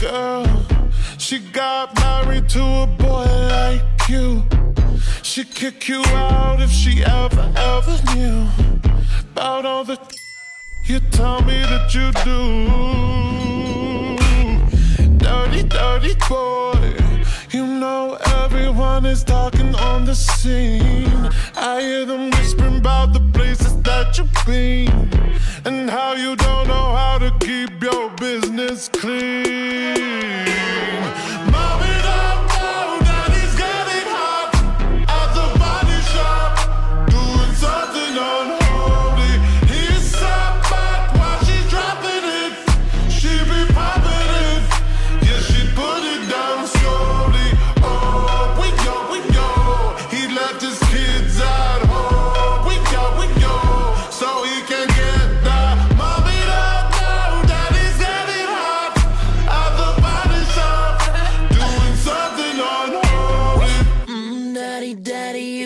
girl. She got married to a boy like you. She'd kick you out if she ever, ever knew about all the you tell me that you do. Dirty, dirty boy. You know everyone is talking on the scene. I hear them whispering about the places that you've been. Business clean.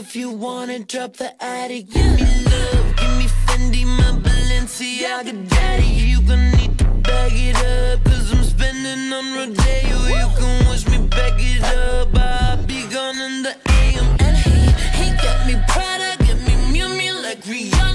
If you wanna drop the attic, give me love, give me Fendi, my Balenciaga daddy. You gonna need to bag it up, cause I'm spending on Rodeo. You can wish me back it up, I'll be gone in the AM. And he, he got me Prada, got me Miu Miu like Rihanna.